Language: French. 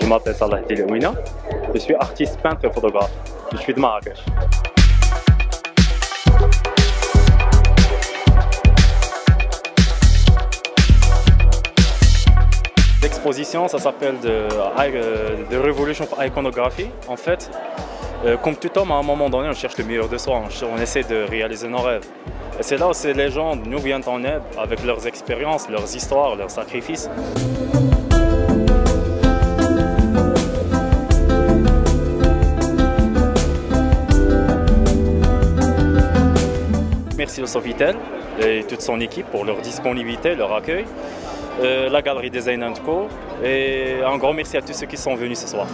Je m'appelle Salah Delouina, je suis artiste peintre et photographe. Je suis de Marrakech. L'exposition, ça s'appelle The, The Revolution of Iconography. En fait, euh, comme tout homme, à un moment donné, on cherche le meilleur de soi, on, essaie de réaliser nos rêves. Et c'est là où ces légendes nous viennent en aide avec leurs expériences, leurs histoires, leurs sacrifices. Merci au Sofitel et toute son équipe pour leur disponibilité, leur accueil, euh, la galerie Design Co et un grand merci à tous ceux qui sont venus ce soir.